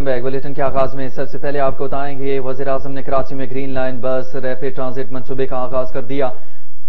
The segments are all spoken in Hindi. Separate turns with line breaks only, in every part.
Welcome back. बुलेटिन के आगाज़ में सबसे पहले आपको बताएँगे, वज़ीर आज़म ने कराची में green line bus rapid transit मनसूबे का आगाज़ कर दिया।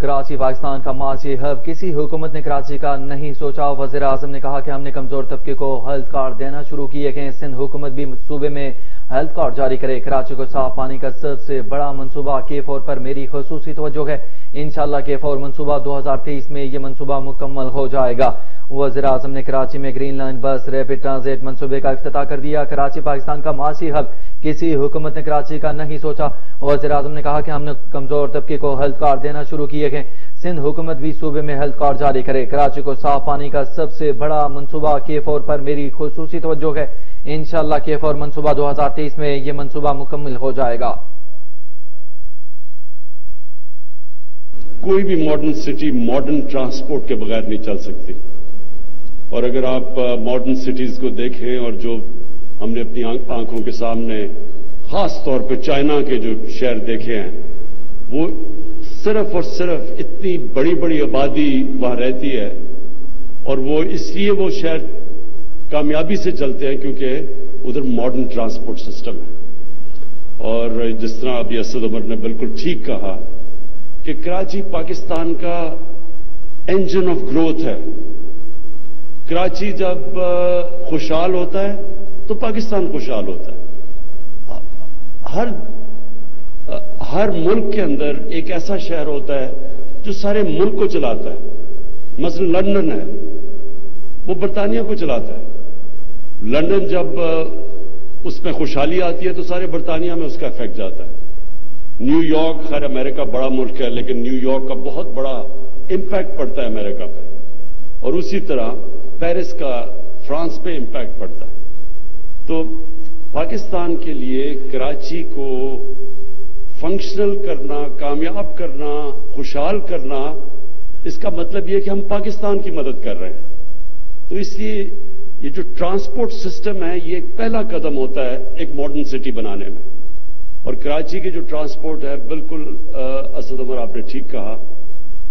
कराची, पाकिस्तान का माशी हब, किसी हुकूमत ने कराची का नहीं सोचा। वज़ीर आज़म ने कहा कि हमने कमज़ोर तबके को हेल्थ कार्ड देना शुरू किए गए सिंध हुकूमत भी सूबे में हेल्थ कार्ड जारी करे। कराची को साफ़ पानी का सबसे बड़ा मनसूबा के फोर पर मेरी खसूसी तवज्जो है। इंशाल्लाह के फोर मनसूबा 2023 में ये मनसूबा मुकम्मल हो जाएगा। वज़ीर आज़म ने कराची में green line bus, rapid transit मनसूबे का अफ्ताह कर दिया। कराची, पाकिस्तान का मासी हब, किसी हुकूमत ने कराची का नहीं सोचा। वज़ीर आज़म ने कहा कि हमने कमज़ोर तबके को हेल्थ कार्ड देना शुरू किए गए सिंध हुकूमत भी सूबे में हेल्थ कार्ड जारी करे। कराची को साफ़ पानी का सबसे बड़ा मनसूबा के फोर पर मेरी खसूसी तवज्जो है। इंशाल्लाह के फोर मनसूबा 2023 में यह मनसूबा मुकम्मल हो जाएगा।
कोई भी मॉडर्न सिटी मॉडर्न ट्रांसपोर्ट के बगैर नहीं चल सकती। और अगर आप मॉडर्न सिटीज़ को देखें और जो हमने अपनी आँखों के सामने खास तौर पर चाइना के जो शहर देखे हैं, वो सिर्फ़ और सिर्फ़ इतनी बड़ी बड़ी आबादी वहाँ रहती है और वो इसलिए वो शहर कामयाबी से चलते हैं क्योंकि उधर मॉडर्न ट्रांसपोर्ट सिस्टम है। और जिस तरह अभी असद उमर ने बिल्कुल ठीक कहा कि कराची पाकिस्तान का इंजन ऑफ़ ग्रोथ है। कराची जब खुशहाल होता है तो पाकिस्तान खुशहाल होता है। हर हर मुल्क के अंदर एक ऐसा शहर होता है जो सारे मुल्क को चलाता है। मसलन लंदन है, वो बरतानिया को चलाता है। लंदन जब उसमें खुशहाली आती है तो सारे बरतानिया में उसका इफ़ेक्ट जाता है। न्यूयॉर्क खैर अमेरिका बड़ा मुल्क है, लेकिन न्यूयॉर्क का बहुत बड़ा इंपैक्ट पड़ता है अमेरिका पे। और उसी तरह पेरिस का फ्रांस पे इंपैक्ट पड़ता है। तो पाकिस्तान के लिए कराची को फंक्शनल करना कामयाब करना खुशहाल करना इसका मतलब यह कि हम पाकिस्तान की मदद कर रहे हैं। तो इसलिए ये जो ट्रांसपोर्ट सिस्टम है ये एक पहला कदम होता है एक मॉडर्न सिटी बनाने में। और कराची के जो ट्रांसपोर्ट है बिल्कुल असद उमर आपने ठीक कहा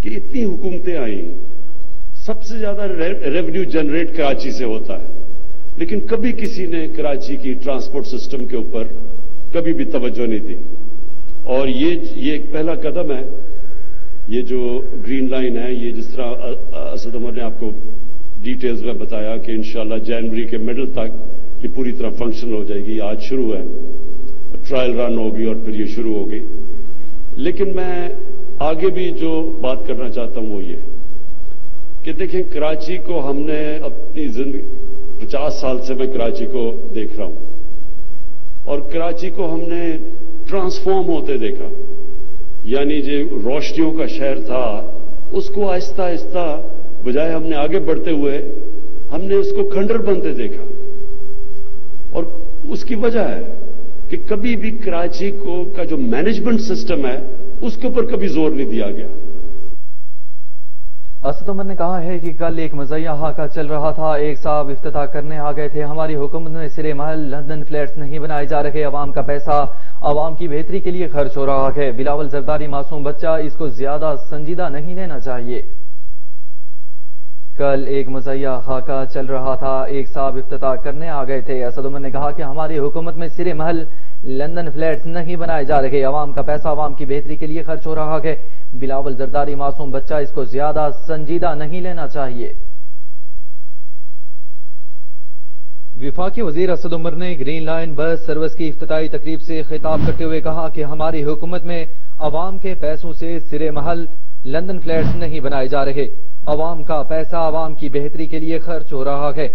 कि इतनी हुकूमतें आई सबसे ज़्यादा रे, रेवेन्यू जनरेट कराची से होता है। लेकिन कभी किसी ने कराची की ट्रांसपोर्ट सिस्टम के ऊपर कभी भी तवज्जो नहीं दी। और ये ये एक पहला कदम है, ये जो ग्रीन लाइन है, ये जिस तरह असद उमर ने आपको डिटेल्स में बताया कि इंशाल्लाह जनवरी के मिडल तक ये पूरी तरह फ़ंक्शन हो जाएगी आज शुरू है। ट्रायल रन होगी और फिर ये शुरू होगी। लेकिन मैं आगे भी जो बात करना चाहता हूँ वो ये, कि देखें, कराची को हमने अपनी ज़िंदगी, पचास साल से मैं कराची को देख रहा हूँ। और कराची को हमने ट्रांसफॉर्म होते देखा। यानी जो रोशनियों का शहर था, उसको आहिस्ता आहिस्ता, बजाय हमने आगे बढ़ते हुए, हमने उसको खंडर बनते देखा। और उसकी वजह है कि कभी भी कराची को का जो मैनेजमेंट सिस्टम है, उसके ऊपर कभी ज़ोर नहीं दिया गया।
असद उमर ने कहा है कि कल एक मजैया हाका चल रहा था। एक साहब इफ्तः करने आ गए थे। हमारी हुकूमत में सिरे महल, लंदन फ्लैट्स नहीं बनाए जा रहे। अवाम का पैसा, अवाम की बेहतरी के लिए खर्च हो रहा है। बिलावल जरदारी मासूम बच्चा, इसको ज़्यादा संजीदा नहीं लेना चाहिए। कल एक मजैया खाका चल रहा था। एक साहब इफ्तः करने आ गए थे। असद उमर ने कहा कि हमारी हुकूमत में सिरे महल लंदन फ्लैट्स नहीं बनाए जा रहे। अवाम का पैसा अवाम की बेहतरी के लिए खर्च हो रहा है। बिलावल जरदारी मासूम बच्चा, इसको ज़्यादा संजीदा नहीं लेना चाहिए। विफाकी वज़ीर असद उमर ने ग्रीन लाइन बस सर्विस की इफ्ताही तकरीब से खिताब करते हुए कहा कि हमारी हुकूमत में अवाम के पैसों से सिरे महल लंदन फ्लैट्स नहीं बनाए जा रहे। अवाम का पैसा अवाम की बेहतरी के लिए खर्च हो रहा है।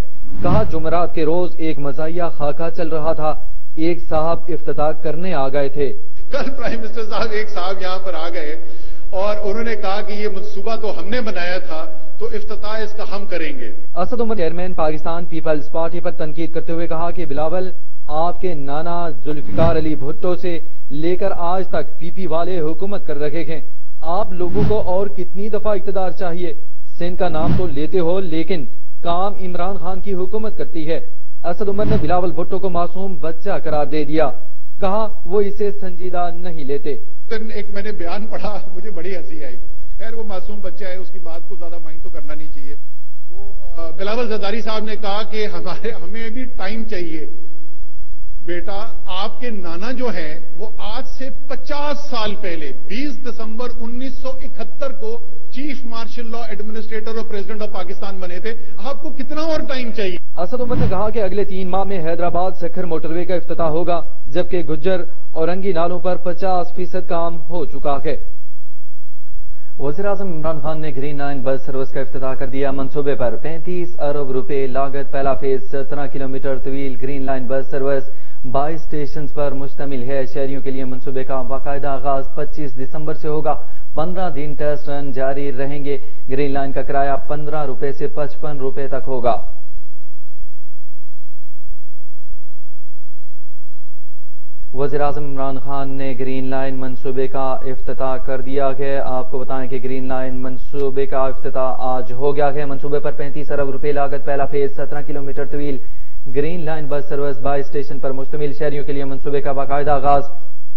कहा, जुमरात के रोज एक मजाइया खाका चल रहा था। एक साहब इफ्ताह करने आ गए थे।
कल प्राइम मिनिस्टर साहब एक साहब यहाँ पर आ गए और उन्होंने कहा कि ये मनसूबा तो हमने बनाया था तो इफ्ताह इसका हम करेंगे।
Asad Umar chairman Pakistan peoples party पर तनकीद करते हुए कहा कि बिलावल आपके नाना जुल्फिकार अली भुट्टो से लेकर आज तक पीपी वाले हुकूमत कर रखे हैं। आप लोगों को और कितनी दफ़ा इकतदार चाहिए? सिंध का नाम तो लेते हो लेकिन काम इमरान खान की हुकूमत करती है। असद उमर ने बिलावल भुट्टो को मासूम बच्चा करार दे दिया। कहा, वो इसे संजीदा नहीं लेते।
एक मैंने बयान पढ़ा, मुझे बड़ी हँसी आई। खैर, वो मासूम बच्चा है, उसकी बात को ज़्यादा माइंड तो करना नहीं चाहिए। वो बिलावल जदारी साहब ने कहा कि हमारे, हमें भी टाइम चाहिए। बेटा, आपके नाना जो है, वो आज से 50 साल पहले 20 दिसंबर 1971 को चीफ मार्शल लॉ एडमिनिस्ट्रेटर और प्रेसिडेंट ऑफ़ पाकिस्तान बने थे। आपको कितना और टाइम चाहिए?
असद उमर ने कहा कि अगले तीन माह में हैदराबाद सखर मोटरवे का इफ्तः होगा, जबकि गुज्जर और रंगी नालों पर 50 फ़ीसद काम हो चुका है। वज़ीर अजम इमरान खान ने ग्रीन लाइन बस सर्विस का इफ्तः कर दिया। मनसूबे पर 35 अरब रुपए लागत, पहला फ़ेज़, सत्रह किलोमीटर तवील ग्रीन लाइन बस सर्विस। बाईस स्टेशन पर मुश्तमिल है शहरियों के लिए मनसूबे का बाकायदा आगाज़। 25 दिसंबर से होगा। 15 दिन टेस्ट रन जारी रहेंगे। ग्रीन लाइन का किराया 15 रुपए से 55 रुपए तक होगा। वज़ीर अजम इमरान खान ने ग्रीन लाइन मनसूबे का अफ्ताह कर दिया है। आपको बताएँ कि ग्रीन लाइन मनसूबे का अफ्ताह आज हो गया है। मनसूबे पर 35 अरब रुपए लागत, पहला फ़ेज़ 17 किलोमीटर तवील। ग्रीन लाइन बस सर्विस बाई स्टेशन पर मुश्तमिल शहरियों के लिए मनसूबे का बाकायदा आगाज़।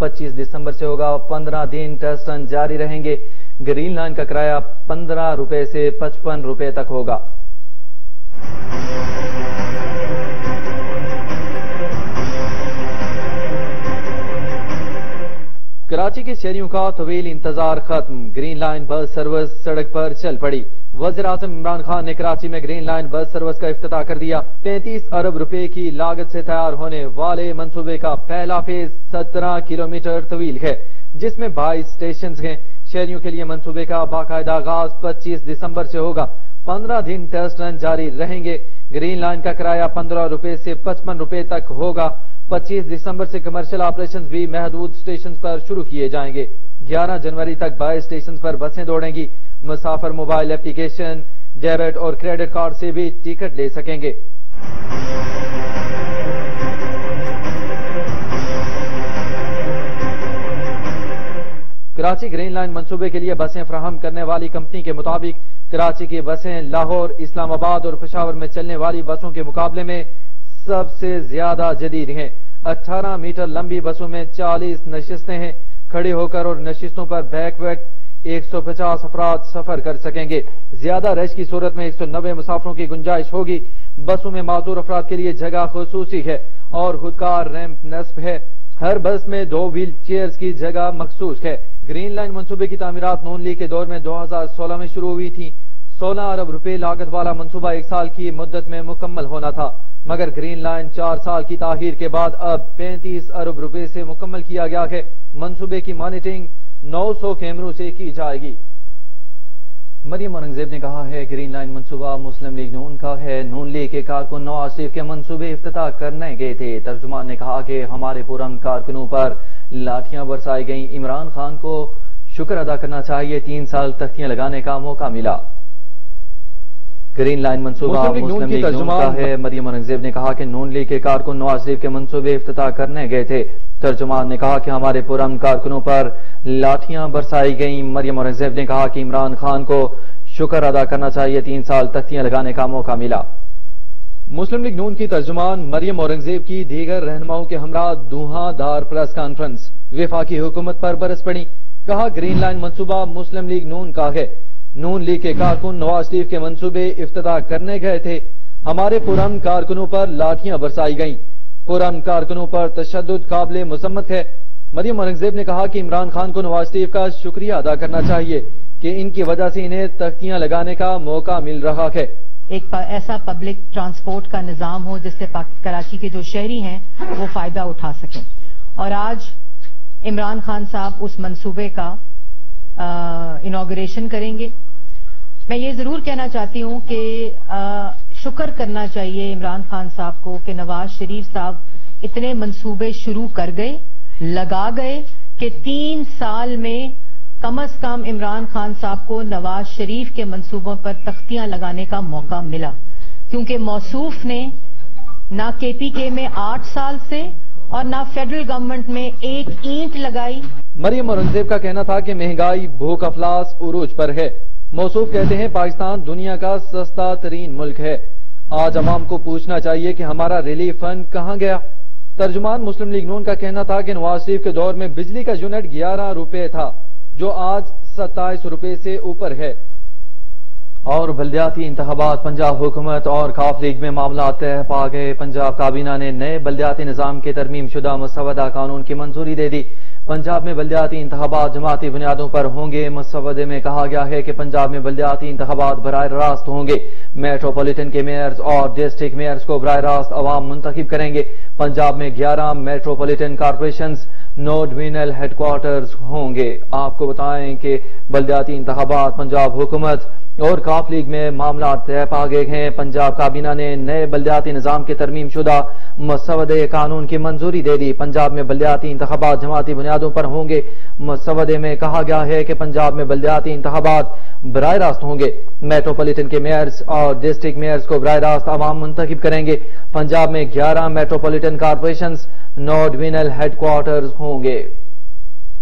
25 दिसंबर से होगा 15 दिन टेस्ट रन जारी रहेंगे। ग्रीन लाइन का किराया 15 रुपए से 55 रुपए तक होगा। कराची के शहरियों का तवील इंतज़ार खत्म। ग्रीन लाइन बस सर्विस सड़क पर चल पड़ी। वज़ीर आज़म इमरान खान ने कराची में ग्रीन लाइन बस सर्विस का अफ्ताह कर दिया। 35 अरब रुपए की लागत से तैयार होने वाले मंसूबे का पहला फ़ेज़ 17 किलोमीटर तवील है, जिसमें 22 स्टेशन हैं। शहरियों के लिए मंसूबे का बाकायदा आगाज़ 25 दिसंबर से होगा। 15 दिन टेस्ट रन जारी रहेंगे। ग्रीन लाइन का किराया 15 रुपए से 55 रुपए तक होगा। 25 दिसंबर से कमर्शियल ऑपरेशन भी महदूद स्टेशन पर शुरू किए जाएँगे। 11 जनवरी तक 22 स्टेशन पर बसें दौड़ेंगी। मुसाफर मोबाइल एप्लीकेशन, डेबिट और क्रेडिट कार्ड से भी टिकट ले सकेंगे। कराची ग्रीन लाइन मंसूबे के लिए बसें फ्राहम करने वाली कंपनी के मुताबिक, कराची की बसें लाहौर, इस्लामाबाद और पेशावर में चलने वाली बसों के मुकाबले में सबसे ज़्यादा जदीद हैं। 18 मीटर लंबी बसों में 40 नशिस्तें हैं। खड़े होकर और नशिस्तों पर बैक वैक 150 अफराद सफ़र कर सकेंगे। ज़्यादा रश की सूरत में 190 मुसाफरों की गुंजाइश होगी। बसों में माजूर अफराद के लिए जगह खसूसी है और खुदकार रैंप नस्ब है। हर बस में दो व्हील चेयर की जगह मखसूस है। ग्रीन लाइन मनसूबे की तमीरत नून लीग के दौर में 2016 में शुरू हुई थी। 16 अरब रुपए लागत वाला मनसूबा एक साल की मुद्दत में मुकम्मल होना था। मगर ग्रीन लाइन चार साल की ताहिर के बाद अब 35 अरब रुपए से मुकम्मल किया गया है। मनसूबे की मॉनिटरिंग 900 कैमरों से की जाएगी। मरियम औरंगज़ेब ने कहा, है ग्रीन लाइन मनसूबा मुस्लिम लीग नून का है। नून लीग के कारकुन नवाज़ शरीफ के मनसूबे अफ्ताह करने गए थे। तर्जुमान ने कहा कि हमारे पुरम कारकुनों पर लाठियाँ बरसाई गई। इमरान खान को शुक्र अदा करना चाहिए। तीन साल तख्तियाँ लगाने का मौका मिला। ग्रीन लाइन मनसूबा मुस्लिम लीग नून का है। मरियम औरंगज़ेब ने कहा कि नून लीग के कारकुन नवाज़ शरीफ के मनसूबे इफ्ताह करने गए थे। तर्जुमान ने कहा कि हमारे पुरम कारकुनों पर लाठियाँ बरसाई गई। मरियम औरंगज़ेब ने कहा कि इमरान खान को शुक्र अदा करना चाहिए। तीन साल तख्तियाँ लगाने का मौका मिला। मुस्लिम लीग नून की तर्जुमान मरियम औरंगज़ेब की दीगर रहनुमाओं के हमरा दूहादार प्रेस कॉन्फ्रेंस विफाकी हुकूमत पर बरस पड़ी। कहा ग्रीन लाइन मनसूबा मुस्लिम लीग नून का है। नून लीग के कारकुन नवाज़ शरीफ के मंसूबे इफ्ताह करने गए थे। हमारे पुरम कारकुनों पर लाठियाँ बरसाई गईं। पुरम कारकुनों पर तशद काबिल मसम्मत है। मरियम औरंगज़ेब ने कहा कि इमरान खान को नवाज़ शरीफ का शुक्रिया अदा करना चाहिए कि इनकी वजह से इन्हें तख्तियाँ लगाने का मौका मिल रहा है।
एक ऐसा पब्लिक ट्रांसपोर्ट का निज़ाम हो जिससे कराची के जो शहरी हैं, वो फ़ायदा उठा सकें। और आज इमरान खान साहब उस मंसूबे का इनाग्रेशन करेंगे। मैं ये ज़रूर कहना चाहती हूँ कि शुक्र करना चाहिए इमरान खान साहब को कि नवाज़ शरीफ साहब इतने मंसूबे शुरू कर गए, लगा गए कि तीन साल में कम अज कम इमरान खान साहब को नवाज़ शरीफ के मंसूबों पर तख्तियाँ लगाने का मौका मिला। क्योंकि मौसूफ ने ना केपीके में आठ साल से और ना फेडरल गवर्नमेंट में एक ईंट लगाई।
मरियम औरंगज़ेब का कहना था कि महँगाई भूख अफलास उरूज पर है। मौसूफ कहते हैं, पाकिस्तान दुनिया का सस्ता तरीन मुल्क है। आज अवाम को पूछना चाहिए कि हमारा रिलीफ फंड कहाँ गया? तर्जुमान मुस्लिम लीग नून का कहना था कि नवाज़ शरीफ के दौर में बिजली का यूनिट ग्यारह रुपए था, जो आज सत्ताईस रुपए से ऊपर है। और बल्दियाती इंतबात पंजाब हुकूमत और खाफ लीग में मामला तय पा गए पंजाब काबीना ने नए बल्दियाती निज़ाम के तरमीम शुदा मसवदा कानून की मंजूरी दे दी। पंजाब में बल्दियाती इंतबात जमाती बुनियादों पर होंगे। मसवदे में कहा गया है कि पंजाब में बल्दियाती इंतबात बर रास्त होंगे। मेट्रोपोलिटन के मेयर्स और डिस्ट्रिक्ट मेयर्स को बर रास्त अवाम मुंतखब करेंगे। पंजाब में ग्यारह मेट्रोपोलिटन कॉरपोरेशन नो डिवीनल हेडक्वार्टर्स होंगे। आपको बताएँ कि बल्दियाती इंतबात पंजाब हुकूमत और काफ लीग में मामला तय पा गए हैं। पंजाब काबीना ने नए बल्दियाती निज़ाम के तरमीम शुदा मसवदे कानून की मंजूरी दे दी। पंजाब में बलदियाती इंतबात जमाती बुनियादों पर होंगे। मसवदे में कहा गया है कि पंजाब में बलदियाती इंतबात बर रास्त होंगे। मेट्रोपोलिटन के मेयर्स और डिस्ट्रिक्ट मेयर्स को बर रास्त आवाम मुंतखब करेंगे। पंजाब में ग्यारह मेट्रोपोलिटन कॉरपोरेशन नौ डिवीनल हेडक्वार्टर्स होंगे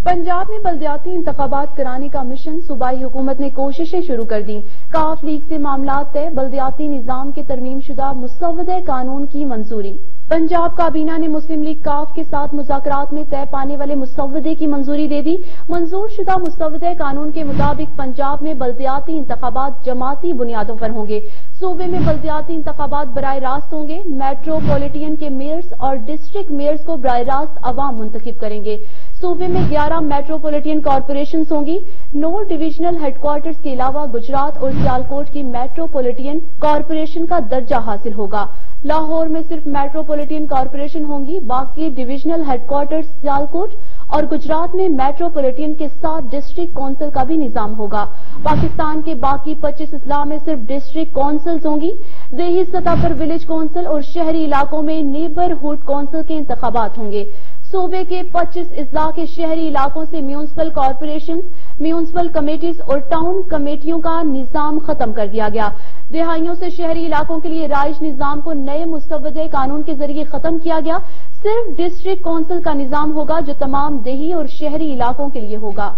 पंजाब में बल्दियाती इंतबात कराने का मिशन सूबाई हुकूमत ने कोशिशें शुरू कर दी। काफ लीग से मामला तय, बल्दियाती निज़ाम के तरमीम शुदा मुसवद कानून की मंजूरी। पंजाब काबीना ने मुस्लिम लीग काफ के साथ मुजाकरात में तय पाने वाले मुसवदे की मंजूरी दे दी। मंजूर शुदा मुसवदे कानून के मुताबिक पंजाब में बल्दियाती इंतबात जमाती बुनियादों पर होंगे। सूबे में बल्दियाती इंतबात बर रास्त होंगे। मेट्रोपोलिटियन के मेयर्स और डिस्ट्रिक्ट मेयर्स को बर रास्त अवाम मुंतखब करेंगे। सूबे में 11 मेट्रोपॉलिटन कॉरपोरेशन होंगी। नौ डिविजनल हेडक्वार्टर्स के अलावा गुजरात और सियालकोट की मेट्रोपॉलिटन कॉरपोरेशन का दर्जा हासिल होगा। लाहौर में सिर्फ़ मेट्रोपॉलिटन कॉरपोरेशन होंगी, बाकी डिविजनल हेडक्वार्टर्स सियालकोट और गुजरात में मेट्रोपॉलिटन के साथ डिस्ट्रिक्ट काउंसिल का भी निज़ाम होगा। पाकिस्तान के बाकी 25 अजला में सिर्फ़ डिस्ट्रिक्ट काउंसिल्स होंगी। देही सतह पर विलेज काउंसिल और शहरी इलाकों में नेबरहुड काउंसिल के इंतबात होंगे। सूबे के 25 इजला के शहरी इलाकों से म्यूनसिपल कॉरपोरेशन, म्यूनसिपल कमेटीज और टाउन कमेटियों का निज़ाम खत्म कर दिया गया। दिहाइयों से शहरी इलाकों के लिए राइज निज़ाम को नए मुस्वदे कानून के ज़रिए खत्म किया गया। सिर्फ़ डिस्ट्रिक्ट काउंसिल का निज़ाम होगा जो तमाम देही और शहरी इलाकों के लिए होगा।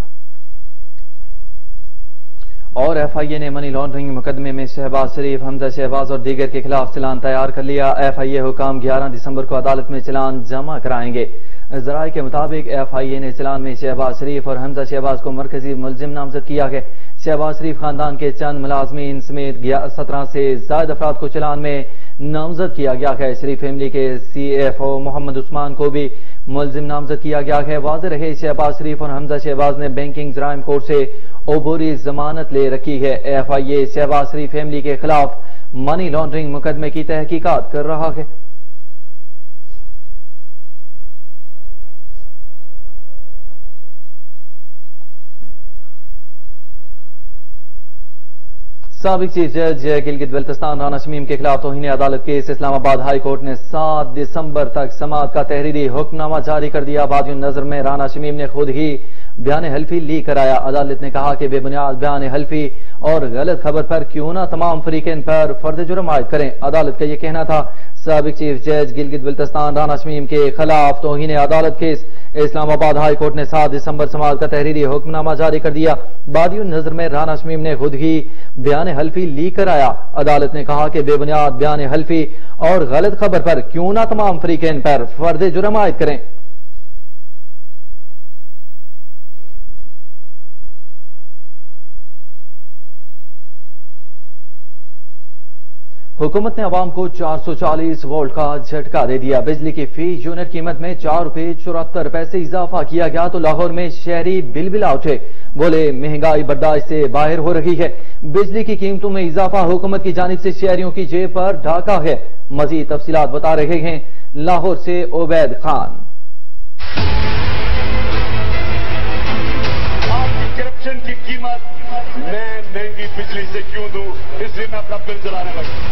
और एफ़ आई ए ने मनी लॉन्ड्रिंग मुकदमे में शहबाज शरीफ, हमजा शहबाज और दीगर के खिलाफ चलान तैयार कर लिया। एफ़ आई ए हुकाम 11 दिसंबर को अदालत में चलान जमा कराएँगे। जराये के मुताबिक एफ़ आई ए ने चलान में शहबाज शरीफ और हमजा शहबाज को मरकजी मुलजिम नामजद किया है शहबाज शरीफ खानदान के चंद मुलाजमीन समेत सत्रह से जायद अफराद को चलान में नामजद किया गया है। शरीफ फैमिली के C F O Mohammad Usman को भी मुलजिम नामजद किया गया है। वाज रहे शहबाज शरीफ और हमजा शहबाज ने बैंकिंग जराइम कोर्ट से ओबूरी जमानत ले रखी है। F I A Shahbaz Sharif family के खिलाफ मनी लॉन्ड्रिंग मुकदमे की तहकीकत कर रहा है। सबक चीफ जज गिलगित बल्तिस्तान राना शमीम के खिलाफ तोहिन अदालत केस इस्लामाबाद हाई कोर्ट ने 7 दिसंबर तक समात का तहरीरी हुक्मनामा जारी कर दिया। बाद नज़र में राना शमीम ने खुद ही बयान हल्फी ली कराया। अदालत ने कहा कि बेबुनियाद बयान हल्फी और गलत खबर पर क्यों ना तमाम फरीकन पर फर्द जुर्म आयद करें। अदालत का यह कहना था, सबक चीफ जज गिलगित बल्तिस्तान राना शमीम के खिलाफ तोहिन अदालत केस इस्लामाबाद हाई कोर्ट ने सात दिसंबर समाज का तहरीरी हुक्मनामा जारी कर दिया। बादी नज़र में राना शमीम ने खुद ही बयान हल्फी ली कर आया। अदालत ने कहा कि बेबुनियाद बयान हल्फी और गलत खबर पर क्यों ना तमाम फ्रीकैन पर फर्द जुर्म आयद करें? हुकूमत ने आवाम को 440 वोल्ट का झटका दे दिया। बिजली की फ़ी यूनिट कीमत में चार रुपए चौहत्तर पैसे इजाफा किया गया तो लाहौर में शहरी बिल बिला उठे बोले, महँगाई बर्दाश्त से बाहर हो रही है। बिजली की कीमतों में इजाफा हुकूमत की जानब से शहरियों की जेब पर ढाका है। मजीद तफसीत बता रहे हैं लाहौर से ओबैद खान।
की कीमत, मैं महँगी बिजली से क्यों दूँ? इसलिए मैं अपना बिल जलाने लगा।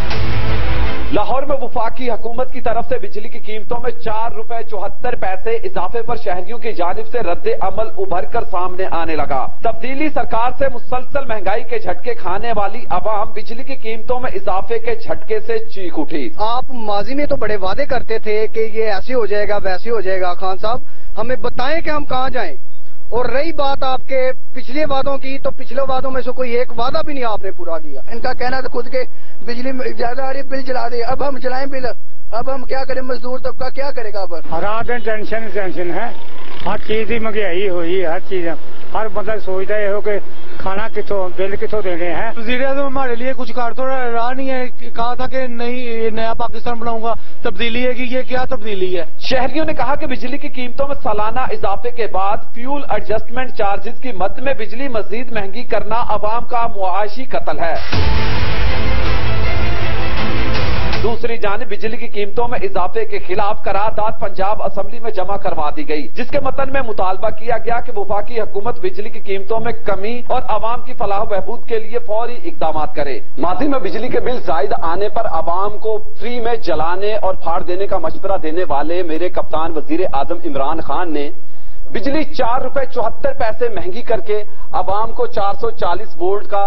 वफाकी हुकूमत की तरफ़ से बिजली की कीमतों में चार रुपए चौहत्तर पैसे इजाफे पर शहरियों की जानब से रद्द अमल उभर कर सामने आने लगा। तब्दीली सरकार से मुसलसल महँगाई के झटके खाने वाली अवाम बिजली की कीमतों में इजाफे के झटके से चीख उठी।
आप माजी में तो बड़े वादे करते थे कि ये ऐसे हो जाएगा, वैसे हो जाएगा। खान साहब, हमें बताएँ कि हम कहाँ जाएँ? और रही बात आपके पिछले वादों की तो पिछले वादों में से कोई एक वादा भी नहीं आपने पूरा किया।
इनका कहना था खुद के बिजली, ज़्यादा आ रही बिल जला दे, अब हम जलाएँ बिल।
अब हम क्या करें? मजदूर तबका क्या करेगा अब?
हालात टेंशन ही टेंशन है? हर चीज़ की महँगाई हुई हर चीज़। हर बंदा सोचता है हो कि खाना कितों बिल कितों देने हैं?
वज़ीर अजम हमारे लिए कुछ कर तो रहा नहीं है। कहा था कि नहीं नया पाकिस्तान बनाऊँगा। तब्दीली है कि ये क्या तब्दीली है?
शहरियों ने कहा कि बिजली की कीमतों में सालाना इजाफे के बाद फ्यूल एडजस्टमेंट चार्जेस की मद में बिजली मजीद महँगी करना आवाम का मुआशी कतल है। दूसरी जानब बिजली की कीमतों में इजाफे के खिलाफ करारदाद पंजाब असम्बली में जमा करवा दी गई, जिसके मतन में मुतालबा किया गया कि वफाकी हुकूमत बिजली की कीमतों में कमी और आवाम की फलाह बहबूद के लिए फौरी इकदाम करे। माजी में बिजली के बिल जायद आने पर आवाम को फ्री में जलाने और फाड़ देने का मशवरा देने वाले मेरे कप्तान वज़ीर आज़म इमरान खान ने बिजली चार रुपए चौहत्तर पैसे महँगी करके आवाम को 440 वोल्ट का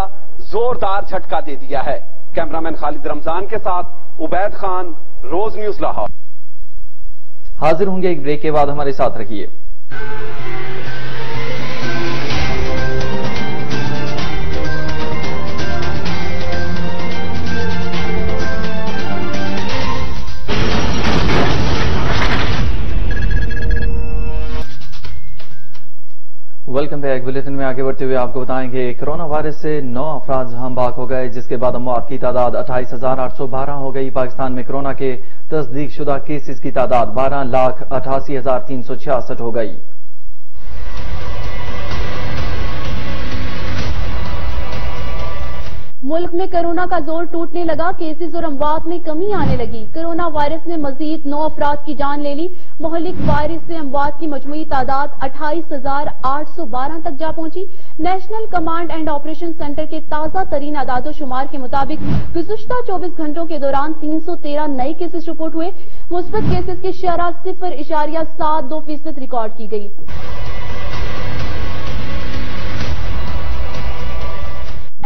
जोरदार झटका दे दिया है। कैमरामैन खालिद रमज़ान के साथ, उबैद खान, रोज न्यूज़ लाहौर।
हाजिर होंगे एक ब्रेक के बाद हमारे साथ रखिए वेलकम बैक बुलेटिन में आगे बढ़ते हुए आपको बताएँगे, कोरोना वायरस से नौ अफराज हम हमबाक हो गए, जिसके बाद अमवात की तादाद अट्ठाईस हज़ार आठ सौ बारह हो गई। पाकिस्तान में कोरोना के तस्दीक शुदा केसेस की तादाद बारह लाख अठासी हज़ार तीन सौ छियासठ हो गई।
मुल्क में कोरोना का ज़ोर टूटने लगा केसेस और अमवात में कमी आने लगी। कोरोना वायरस ने मजीद नौ अफराद की जान ले ली। मोहलिक वायरस से अमवात की मजमू तादाद अट्ठाईस हज़ार आठ सौ बारह तक जा पहुँची। National command and operation centre के ताज़ा तरीन आदादो शुमार के मुताबिक गुजश्ता चौबीस घंटों के दौरान तीन सौ तेरह नए केसेस रिपोर्ट हुए। मुस्बत केसेस की शरह सिफर इशारिया सात दो फ़ीसद रिकॉर्ड की गई।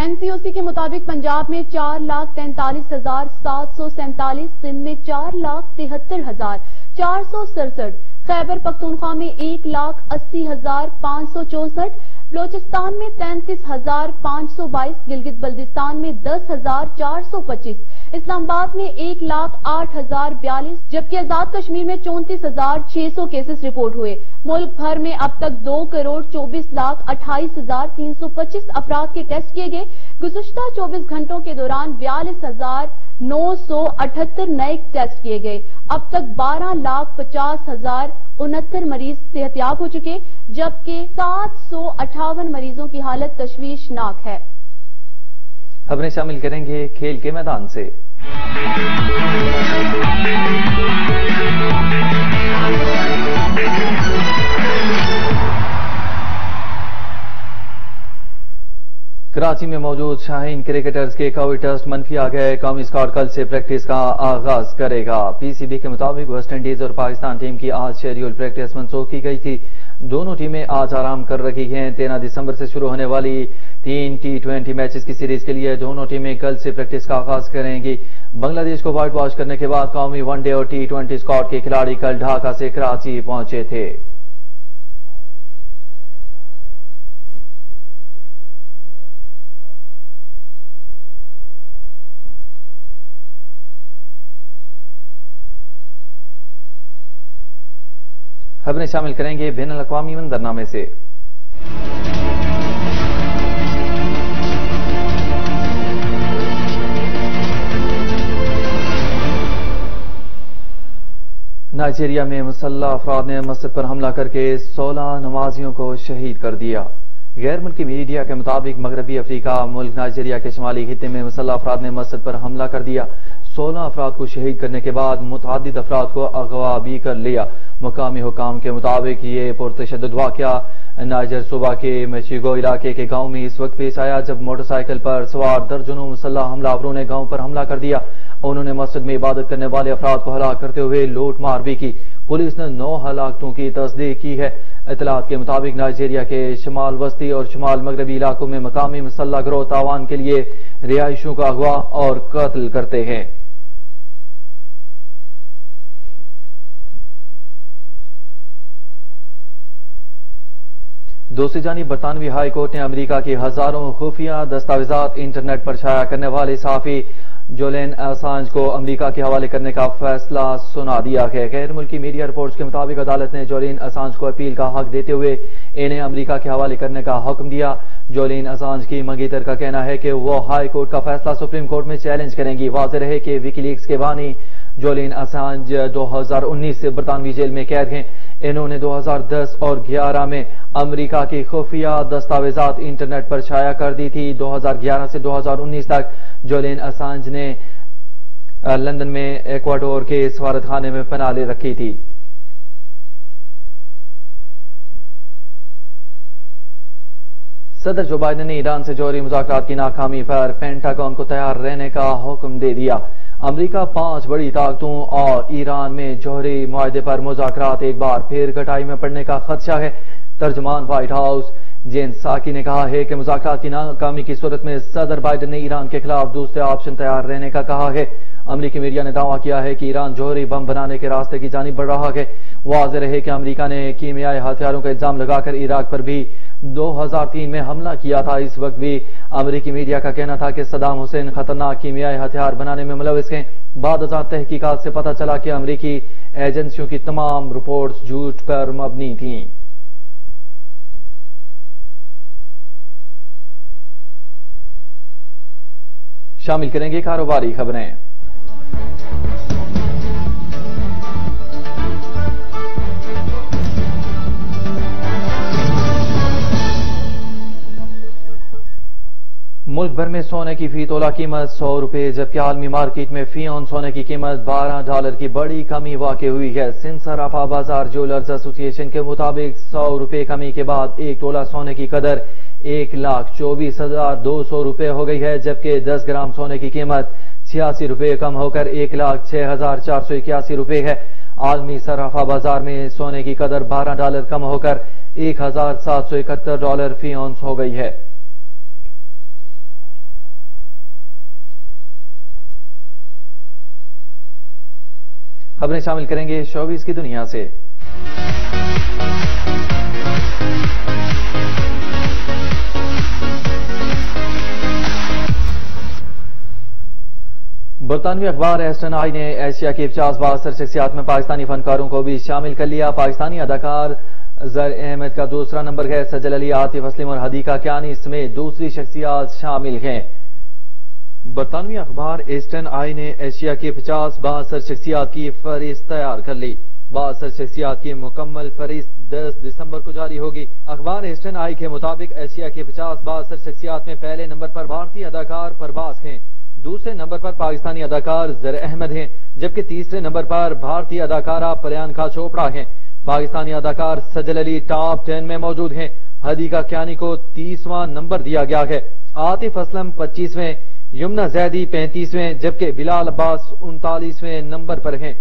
एनसीओसी के मुताबिक पंजाब में चार लाख तैंतालीस हज़ार सात सौ सैंतालीस, सिंध में चार लाख तिहत्तर हज़ार चार सौ सड़सठ, खैबर पख्तूनख्वा में एक लाख अस्सी हज़ार पाँच सौ चौसठ, बलोचिस्तान में तैंतीस हज़ार पाँच सौ बाईस, गिलगित बल्दिस्तान में दस हज़ार चार सौ पच्चीस इस्लामाबाद में एक लाख आठ हज़ार बयालीस, जबकि आज़ाद कश्मीर में चौंतीस हज़ार छह सौ केसेस रिपोर्ट हुए। मुल्क भर में अब तक दो करोड़ चौबीस लाख अट्ठाईस हज़ार तीन सौ पच्चीस अफराद के टेस्ट किए गए। गुजश्ता चौबीस घंटों के दौरान बयालीस हज़ार नौ सौ अठहत्तर नए टेस्ट किए गए। अब तक बारह लाख पचास हज़ार उनहत्तर मरीज़ सेहतियाब हो चुके, जबकि सात सौ अठावन मरीजों की हालत तश्वीशनाक है।
खबरें शामिल करेंगे खेल के मैदान से। कराची में मौजूद शाहीन क्रिकेटर्स के कोविड टेस्ट मनफी आ गए। कौमी स्क्वाड कल से प्रैक्टिस का आगाज़ करेगा। पीसीबी के मुताबिक वेस्ट इंडीज और पाकिस्तान टीम की आज शेड्यूल प्रैक्टिस मनसूख की गई थी। दोनों टीमें आज आराम कर रही हैं। तेरह दिसंबर से शुरू होने वाली तीन टी ट्वेंटी मैचेस की सीरीज़ के लिए दोनों टीमें कल से प्रैक्टिस का आगाज़ करेंगी। बांग्लादेश को व्हाइट वॉश करने के बाद कौमी वनडे और टी ट्वेंटी स्कॉट के खिलाड़ी कल ढाका से कराची पहुँचे थे। खबरें शामिल करेंगे बैन अवी मंजरनामे से। नाइजीरिया में मुसल्ला अफराद ने मस्जिद पर हमला करके 16 नमाजियों को शहीद कर दिया। गैर मुल्की मीडिया के मुताबिक मगरबी अफ्रीका मुल्क नाइजीरिया के शुमाली खत्े में मुसल्ला अफराद ने मस्जिद पर हमला कर दिया। सोलह अफराद को शहीद करने के बाद मुतद अफराद को अगवा भी कर लिया। मकामी हुकाम के मुताबिक ये पुरतशद वाक़ नाइजर सूबा के मशीगो इलाके के गाँव में इस वक्त पेश आया जब मोटरसाइकिल पर सवार दर्जनों मुसल्ह हमलावरों ने गाँव पर हमला कर दिया। उन्होंने मस्जिद में इबादत करने वाले अफराद को हलाक करते हुए लूट मार भी की। पुलिस ने नौ हलाकतों की तस्दीक की है। इतलात के मुताबिक नाइजीरिया के शमाल वस्ती और शमाल मगरबी इलाकों में मकामी मुसल्ह ग्रोह तावान के लिए रिहायशों का अगवा और कत्ल करते हैं। दूसरी जानी बरतानवी हाई कोर्ट ने अमरीका के हज़ारों खुफिया दस्तावेजात इंटरनेट पर छाया करने वाले साफी जोलेन असांज को अमरीका के हवाले करने का फैसला सुना दिया है। गैर मुल्की मीडिया रिपोर्ट्स के मुताबिक अदालत ने जोलिन असांज को अपील का हक देते हुए इन्हें अमरीका के हवाले करने का हुक्म दिया। जोलिन असांज की मंगीतर का कहना है कि वो हाई कोर्ट का फैसला सुप्रीम कोर्ट में चैलेंज करेंगी। वाज रहे कि विकीलीक्स के बानी जोलिन असांज 2019 से बरतानवी जेल में कैद हैं। इन्होंने 2010 और 11 में अमेरिका की खुफिया दस्तावेजात इंटरनेट पर छाया कर दी थी। 2011 से 2019 तक जोलिन असांज ने लंदन में एक्वाडोर के सफारत खाने में पना ले रखी थी। सदर जो बाइडन ने ईरान से जोरी मुजाकर की नाकामी पर पेंटागन को तैयार रहने का हुक्म दे दिया। अमेरिका पाँच बड़ी ताकतों और ईरान में जौहरी माहे पर मुजाकर एक बार फिर कटाई में पड़ने का खदशा है। तर्जमान व्हाइट हाउस, जेन साकी ने कहा है कि मुजाकर की नाकामी की सूरत में सदर बाइडन ने ईरान के खिलाफ दूसरे ऑप्शन तैयार रहने का कहा है। अमरीकी मीडिया ने दावा किया है कि ईरान जोहरी बम बनाने के रास्ते की जानी बढ़ रहा है। वाज रहे कि अमरीका ने कीमियाई हथियारों का इल्ज़ाम लगाकर इराक पर भी 2003 में हमला किया था। इस वक्त भी अमरीकी मीडिया का कहना था कि सदाम हुसैन खतरनाक कीमियाई हथियार बनाने में मुलविस हैं। बाद हज़ार तहकीकात से पता चला कि अमरीकी एजेंसियों की तमाम रिपोर्ट झूठ पर मबनी थीं। शामिल करेंगे कारोबारी खबरें। मुल्क भर में सोने की फ़ी तोला कीमत सौ रुपए, जबकि आलमी मार्केट में फ़ी ऑन सोने की कीमत बारह डॉलर की बड़ी कमी वाकई हुई है। सिंध सराफा बाज़ार ज्वेलर्स एसोसिएशन के मुताबिक सौ रुपए कमी के बाद एक तोला सोने की कदर एक लाख चौबीस हज़ार दो सौ रुपए हो गई है, जबकि दस ग्राम सोने की कीमत छियासी रुपए कम होकर एक लाख छह हज़ार चार सौ इक्यासी रुपए है। आलमी सराफा बाज़ार में सोने की कदर बारह डॉलर कम होकर एक हज़ार सात सौ इकहत्तर डॉलर फ़ी ऑन्स हो गई है। खबरें शामिल करेंगे शोबीस की दुनिया से। बरतानवी अखबार एस्टन आई ने एशिया की पचास बासठ शख्सियात में पाकिस्तानी फनकारों को भी शामिल कर लिया। पाकिस्तानी अदाकार जर अहमद का दूसरा नंबर है सजल अली आतिफ असलिम और हदीका क्यानी समेत दूसरी शख्सियात शामिल हैं। बरतानवी अखबार ईस्टर्न आई ने एशिया की पचास बासर शख्सियात की फहरिस्त तैयार कर ली। बासर शख्सियात की मुकम्मल फहरिस्त 10 दिसंबर को जारी होगी। अखबार ईस्टर्न आई के मुताबिक एशिया की पचास बासर शख्सियात में पहले नंबर पर भारतीय अदाकार परबास हैं। दूसरे नंबर पर पाकिस्तानी अदाकार जर अहमद हैं, जबकि तीसरे नंबर पर भारतीय अदाकारा प्रियंका चोपड़ा हैं। पाकिस्तानी अदाकार सजल अली टॉप टेन में मौजूद हैं। हदीका क्यानी को तीसवां नंबर दिया गया है। आतिफ असलम पच्चीसवें यमुना जैदी पैंतीसवें, जबकि बिलाल अब्बास उनतालीसवें नंबर पर हैं।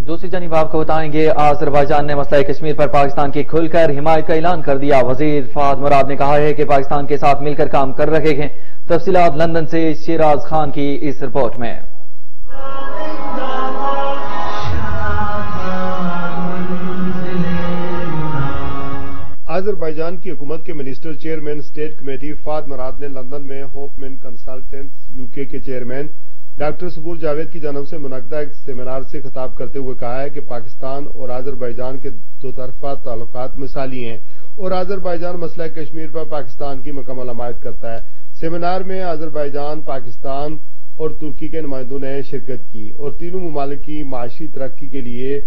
दूसरी जानब आपको बताएँगे आजरबाईजान ने मसला कश्मीर पर पाकिस्तान की खुलकर हिमायत का ऐलान कर दिया। वज़ीर फाद मुराद ने कहा है कि पाकिस्तान के साथ मिलकर काम कर रहे हैं। तफसीलात लंदन से शिराज खान की इस रिपोर्ट में।
आजरबाईजान की हुकूमत के minister chairman state committee Fahd मराद ने लंदन में होपमैन कंसल्टेंट्स यूके के चेयरमैन डॉक्टर सबूर जावेद की जन्म से मुनदा एक सेमिनार से खिताब करते हुए कहा है कि पाकिस्तान और आजरबाईजान के दो तरफा ताल्लुक मिसाली हैं और आजरबाईजान मसला कश्मीर पर पाकिस्तान की मकमल हमायत करता है। सेमिनार में आजरबाईजान पाकिस्तान और तुर्की के नुमाइंदों ने शिरकत की और तीनों ममालिक, माशी तरक्की के लिए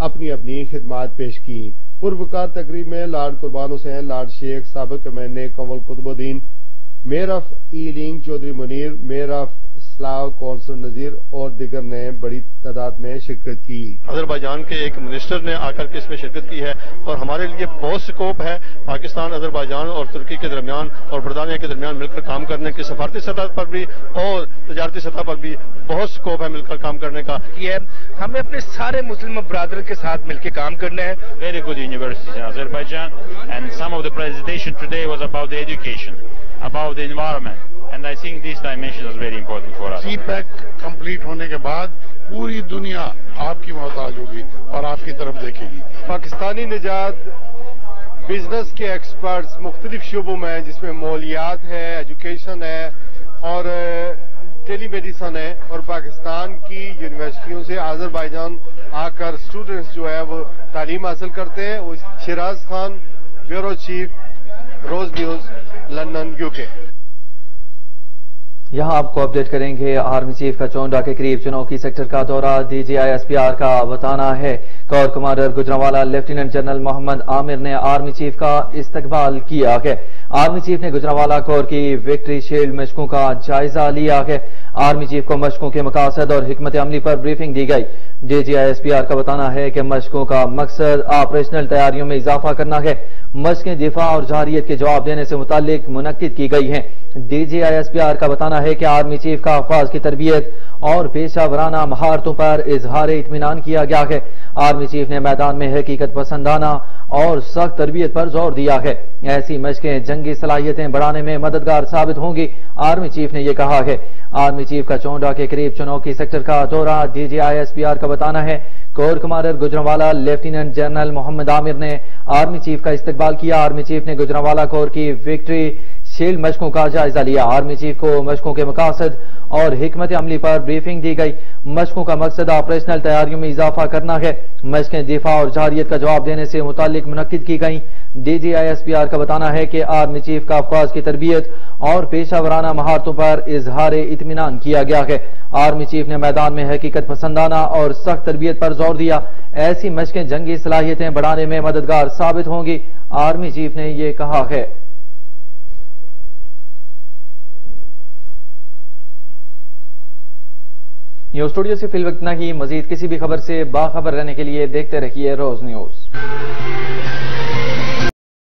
अपनी अपनी खिदमात पेश की। पूर्वकार तकरीब में लार्ड कुर्बान हुसैन लार्ड शेख सबक, मैंने Kanwal Qutubuddin of Ealing Chaudhry Munir, mayor of council Nazir और दिगर ने बड़ी तादाद में शिरकत की।
अजरबैजान के एक मिनिस्टर ने आकर के इसमें शिरकत की है और हमारे लिए बहुत स्कोप है पाकिस्तान अजरबैजान और तुर्की के दरमियान और बरतानिया के दरमियान मिलकर काम करने की सफारती सतह पर भी और तजारती सतह पर भी बहुत स्कोप है मिलकर काम करने का।
ये हमें अपने सारे मुस्लिम ब्रादर के साथ मिलकर काम करना है।
Very good university Azerbaijan and some of the presentation today was about the education about the environment And I think this dimension is very important for us.
Pack complete होने के बाद पूरी दुनिया आपकी मोहताज होगी और आपकी तरफ़ देखेगी।
पाकिस्तानी निजात बिज़नेस के एक्सपर्ट्स मुख्तलिफ़ शुबों में जिसमें मोलियात है एजुकेशन है और टेली मेडिसन है और पाकिस्तान की यूनिवर्सिटियों से आजरबाईजान आकर स्टूडेंट्स जो है वो तालीम हासिल करते हैं। Shiraz Khan bureau chief Roze News London UK
यहाँ आपको अपडेट करेंगे, आर्मी चीफ का चौंडा के करीब चुनाव की सेक्टर का दौरा। डीजीआईएसपीआर का बताना है, corps commander Gujranwala lieutenant general Mohammad Aamir ने आर्मी चीफ का इस्तकबाल किया। है आर्मी चीफ ने गुजरावाला कोर की विक्ट्री शील्ड मशकों का जायजा लिया है। आर्मी चीफ को मशकों के मकासद और हमत अमली पर ब्रीफिंग दी गई। डीजीआई एसपीआर का बताना है कि मशकों का मकसद ऑपरेशनल तैयारियों में इजाफा करना है। मशकें दिफा और जारियत के जवाब देने से मुतालिक मुनद की गई हैं। डीजीआई एसपीआर का बताना है कि आर्मी चीफ का अफवाज की तरबियत और पेशा वराना महारतों पर इजहार इतमान किया गया है। आर्मी चीफ ने मैदान में हकीकत पसंदाना और सख्त तरबियत पर ज़ोर दिया है। ऐसी मशकें जंगी सलाहियतें बढ़ाने में मददगार साबित होंगी। आर्मी चीफ ने यह कहा है। आर्मी चीफ का चौंडा के करीब चुनौती सेक्टर का दौरा डीजीआईएसपीआर का बताना है। Corps commander Gujranwala lieutenant general Mohammad Aamir ने आर्मी चीफ का इस्तेकबाल किया। आर्मी चीफ ने गुजरावाला कोर की विक्ट्री शील्ड मशकों का जायजा लिया। आर्मी चीफ को मशकों के मकासद और हमत अमली पर ब्रीफिंग दी गई। मशकों का मकसद ऑपरेशनल तैयारियों में इजाफा करना है। मशकें दिफा और जारियत का जवाब देने से मुतालिक मुनद की गई। D G I S P R का बताना है कि आर्मी चीफ का अफवाज की तरबियत और पेशा वराना महारतों पर इजहार इतमान किया गया है। आर्मी चीफ ने मैदान में हकीकत पसंदाना और सख्त तरबियत पर ज़ोर दिया। ऐसी मशकें जंगी सलाहियतें बढ़ाने में मददगार साबित होंगी, आर्मी चीफ ने यह कहा है। न्यूज़ स्टूडियो से फ़िल्म इतना ही की मजीद किसी भी खबर से बाखबर रहने के लिए देखते रहिए रोज न्यूज़।